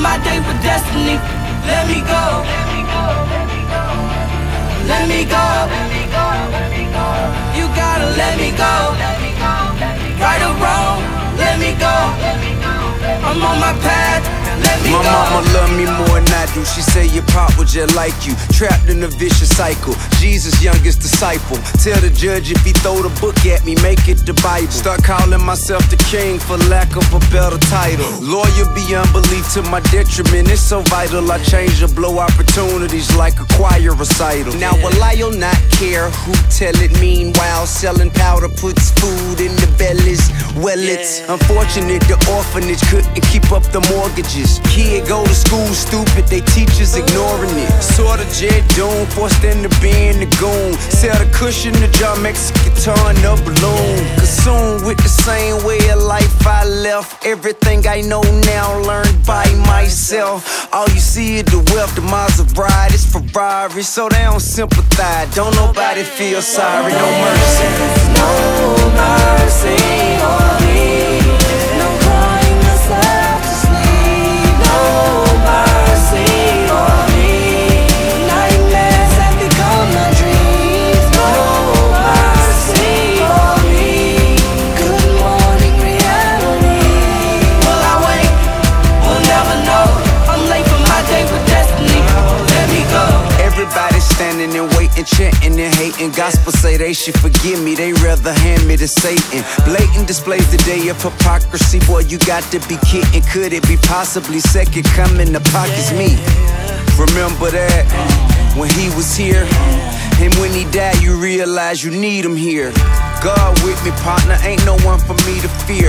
my day with destiny. Let me go. Let me go. Let me go. Let me go. You gotta let me go. Mama love me more than I do. She say your pop was just like you, trapped in a vicious cycle. Jesus' youngest disciple. Tell the judge if he throw the book at me, make it the Bible. Start calling myself the king for lack of a better title. Lawyer beyond belief to my detriment. It's so vital. I change or blow opportunities like a choir recital. Now will I not care who tell it? Meanwhile, selling powder puts food in the bellies. Well, it's unfortunate the orphanage couldn't keep up the mortgages. Kid go to school stupid, they teachers ignoring it. Sorta Jet Doom, forced them to be in the goon. Sell the cushion, the drum, Mexican guitar, and the balloon. Consumed with the same way of life I left. Everything I know now learned by myself. All you see is the wealth, the Maserati, it's Ferrari, so they don't sympathize. Don't nobody feel sorry, no mercy. No mercy and chanting and hating. Gospel say they should forgive me, they rather hand me to Satan. Blatant displays the day of hypocrisy. Boy, you got to be kidding. Could it be possibly second coming? The pocket's me. Remember that when he was here, and when he died, you realize you need him here. God with me, partner, ain't no one for me to fear.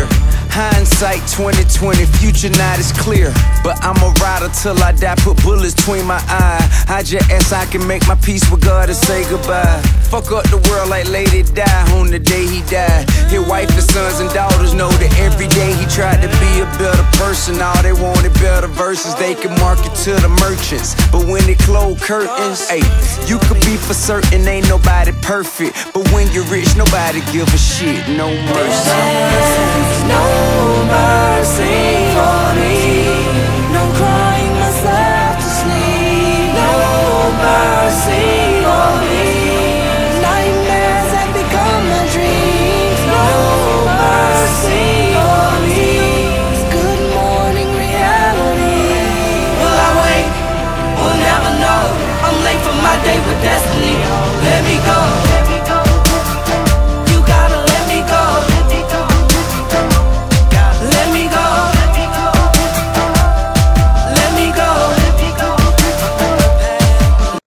Hindsight 2020, future not as clear. But I'm a rider till I die, put bullets between my eye. I just ask I can make my peace with God and say goodbye. Fuck up the world like Lady Di on the day he died. His wife and sons and daughters know that every day he tried to be a better person. All they wanted better verses, they can market to the merchants. But when they close curtains, hey, you could be for certain ain't nobody perfect. But when you're rich, nobody give a shit, no mercy.